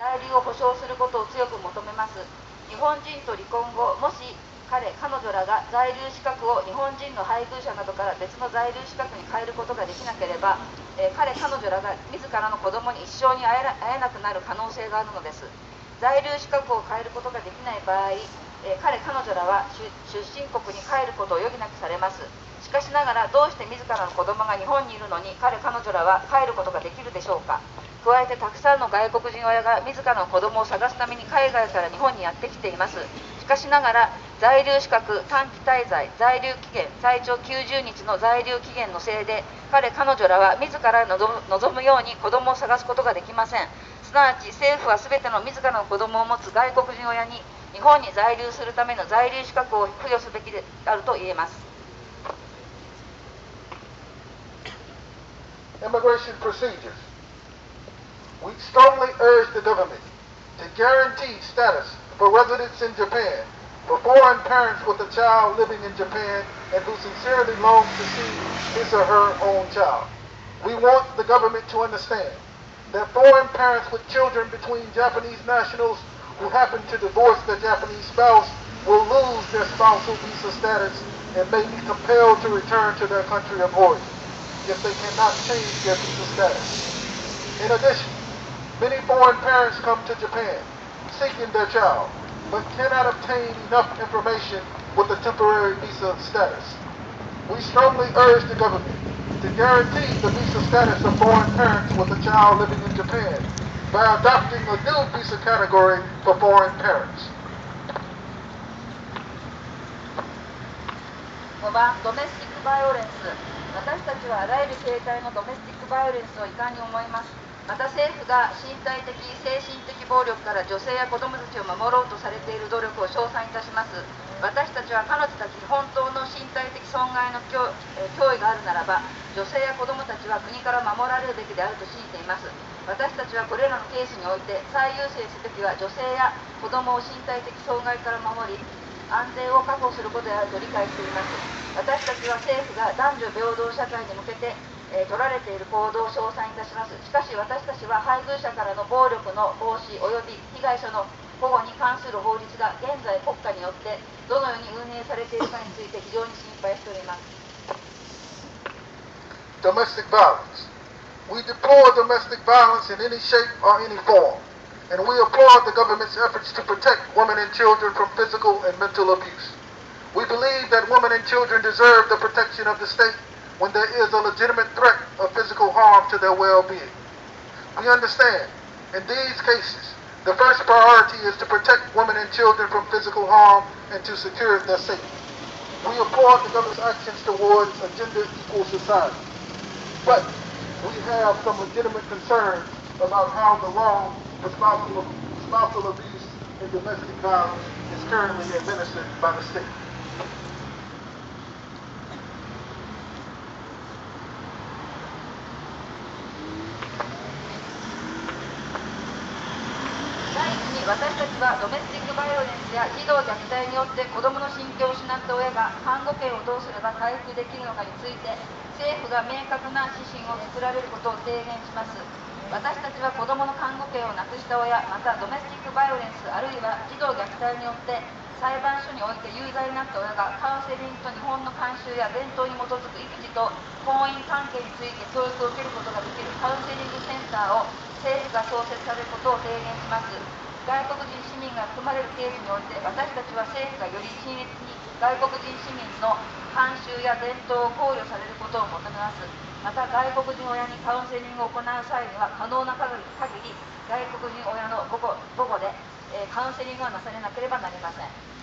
在留を保障することを強く求めます。日本人と離婚後もし彼彼女らが在留資格を日本人の配偶者などから別の在留資格に変えることができなければ、えー、彼彼女らが自らの子供に一生に会えなくなる可能性があるのです。在留資格を変えることができない場合、えー、彼彼女らは出身国に帰ることを余儀なくされます。しかしながらどうして自らの子供が日本にいるのに彼彼女らは帰ることができるでしょうか。加えてたくさんの外国人親が自らの子供を探すために海外から日本にやってきています。しかしながら在留資格短期滞在在留期限最長90日の在留期限のせいで彼彼女らは自ら望むように子供を探すことができません。すなわち政府は全ての自らの子供を持つ外国人親に日本に在留するための在留資格を付与すべきであると言えます。Immigration procedures. We strongly urge the government to guarantee status for residents in Japan for foreign parents with a child living in Japan and who sincerely longs to see his or her own child. We want the government to understand that foreign parents with children between Japanese nationals who happen to divorce their Japanese spouse will lose their spousal visa status and may be compelled to return to their country of origin if they cannot change their visa status. In addition, Many foreign parents come to Japan seeking their child, but cannot obtain enough information with a temporary visa status. We strongly urge the government to guarantee the visa status of foreign parents with a child living in Japan by adopting a new visa category for foreign parents. 5番ドメスティックバイオレンス私たちはあらゆる形態のドメスティックバイオレンスを遺憾に思います また政府が身体的精神的暴力から女性や子どもたちを守ろうとされている努力を称賛いたします。私たちは彼女たちに本当の身体的損害の脅威があるならば女性や子どもたちは国から守られるべきであると信じています。私たちはこれらのケースにおいて最優先すべきは女性や子どもを身体的損害から守り安全を確保することであると理解しています。私たちは政府が男女平等社会に向けてえー、取られている行動を称賛いたしますしかし私たちは配偶者からの暴力の防止及び被害者の保護に関する法律が現在国家によってどのように運営されているかについて非常に心配しております Domestic violence We deplore domestic violence in any shape or any form and we applaud the government's efforts to protect women and children from physical and mental abuse. We believe that women and children deserve the protection of the state when there is a legitimate threat of physical harm to their well-being. We understand, in these cases, the first priority is to protect women and children from physical harm and to secure their safety. We applaud the government's actions towards a gender-equal society. But we have some legitimate concerns about how the law for spousal, spousal abuse and domestic violence is currently administered by the state. 私たちはドメスティックバイオレンスや児童虐待によって子どもの心境を失った親が看護権をどうすれば回復できるのかについて政府が明確な指針を作られることを提言します。私たちは子どもの看護権をなくした親またドメスティックバイオレンスあるいは児童虐待によって裁判所において有罪になった親がカウンセリングと日本の慣習や伝統に基づく育児と婚姻関係について教育を受けることができるカウンセリングセンターを政府が創設されることを提言します。外国人市民が含まれるケースにおいて私たちは政府がより親密に外国人市民の慣習や伝統を考慮されることを求めます。また外国人親にカウンセリングを行う際には可能な限り外国人親の母語母語で、えー、カウンセリングがなされなければなりません。